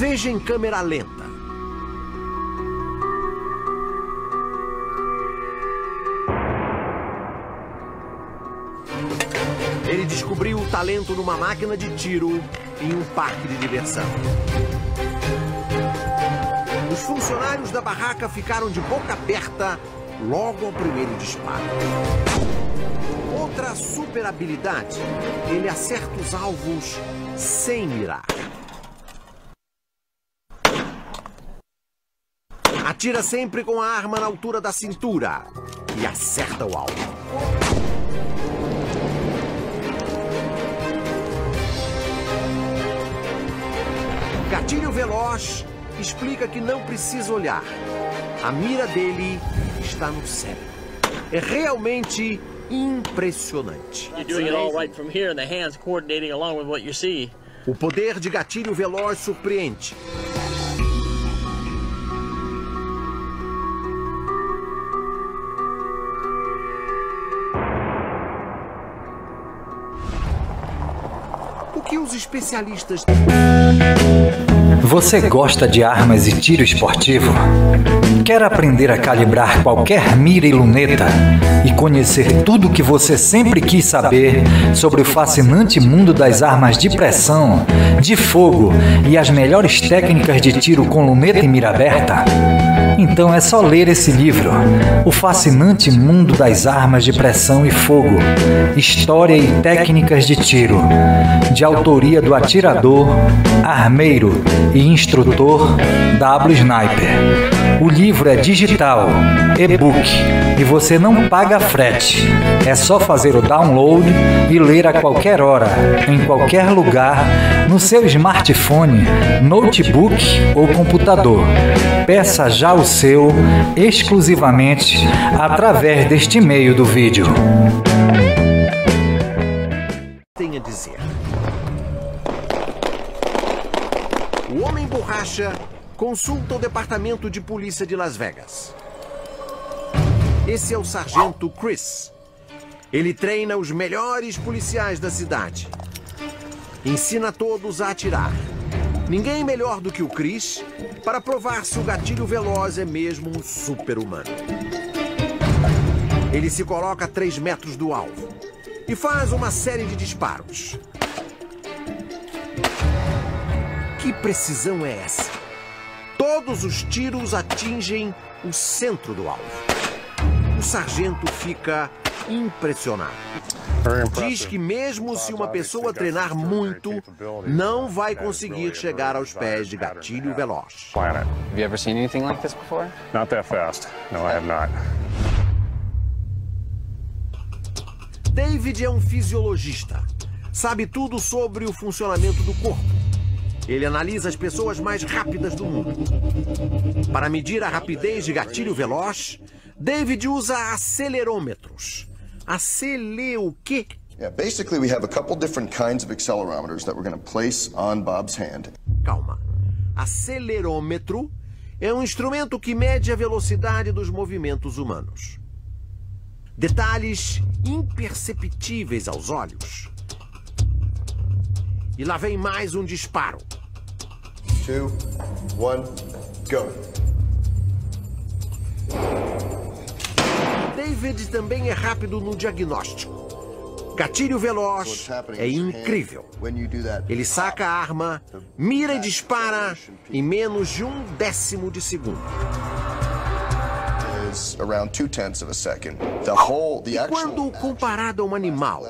Veja em câmera lenta. Ele descobriu o talento numa máquina de tiro em um parque de diversão. Os funcionários da barraca ficaram de boca aberta logo ao primeiro disparo. Outra super habilidade, ele acerta os alvos sem mirar. Atira sempre com a arma na altura da cintura e acerta o alvo. Gatilho Veloz explica que não precisa olhar. A mira dele está no cérebro. É realmente impressionante. O poder de gatilho veloz surpreende. O que os especialistas você gosta de armas e tiro esportivo? Quer aprender a calibrar qualquer mira e luneta e conhecer tudo o que você sempre quis saber sobre o fascinante mundo das armas de pressão, de fogo e as melhores técnicas de tiro com luneta e mira aberta? Então é só ler esse livro, O Fascinante Mundo das Armas de Pressão e Fogo, História e Técnicas de Tiro, de autoria do atirador, armeiro e instrutor W. Sniper. O livro é digital, e-book, e você não paga frete. É só fazer o download e ler a qualquer hora, em qualquer lugar, no seu smartphone, notebook ou computador. Peça já o seu exclusivamente através deste e-mail do vídeo. Tem a dizer. O Homem Borracha consulta o Departamento de Polícia de Las Vegas. Esse é o Sargento Chris. Ele treina os melhores policiais da cidade. Ensina todos a atirar. Ninguém melhor do que o Chris para provar se o gatilho veloz é mesmo um super-humano. Ele se coloca a 3 metros do alvo e faz uma série de disparos. Que precisão é essa? Todos os tiros atingem o centro do alvo. O sargento fica impressionado. Diz que mesmo se uma pessoa treinar muito, não vai conseguir chegar aos pés de gatilho veloz. Have you ever seen anything like this before? Not that fast. No, I have not. David é um fisiologista. Sabe tudo sobre o funcionamento do corpo. Ele analisa as pessoas mais rápidas do mundo. Para medir a rapidez de gatilho veloz, David usa acelerômetros. Acele o quê? Calma. Acelerômetro é um instrumento que mede a velocidade dos movimentos humanos. Detalhes imperceptíveis aos olhos. E lá vem mais um disparo. Two, one, go. David também é rápido no diagnóstico. Gatilho veloz é incrível. Ele saca a arma, mira e dispara em menos de um décimo de segundo. Is around two tenths of a second. The whole, the E quando comparado a um animal,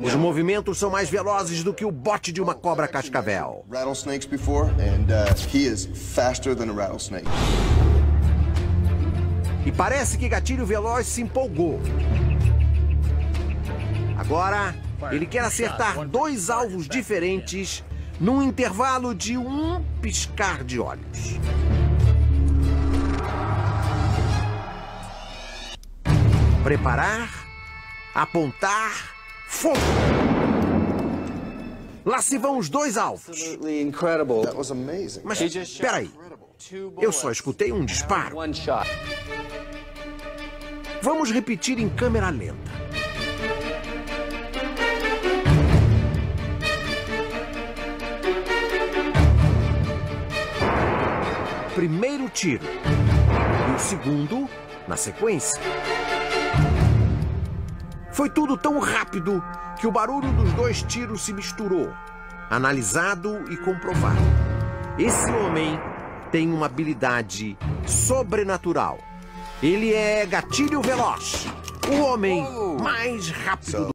os movimentos são mais velozes do que o bote de uma cobra cascavel. Uh. E parece que Gatilho Veloz se empolgou. Agora, ele quer acertar dois alvos diferentes num intervalo de um piscar de olhos. Preparar, apontar, fogo! Lá se vão os dois alvos. Mas peraí, two eu só escutei um disparo. Vamos repetir em câmera lenta. primeiro tiro e o segundo na sequência. Foi tudo tão rápido que o barulho dos dois tiros se misturou, analisado e comprovado. Esse homem tem uma habilidade sobrenatural. Ele é gatilho veloz, o homem mais rápido do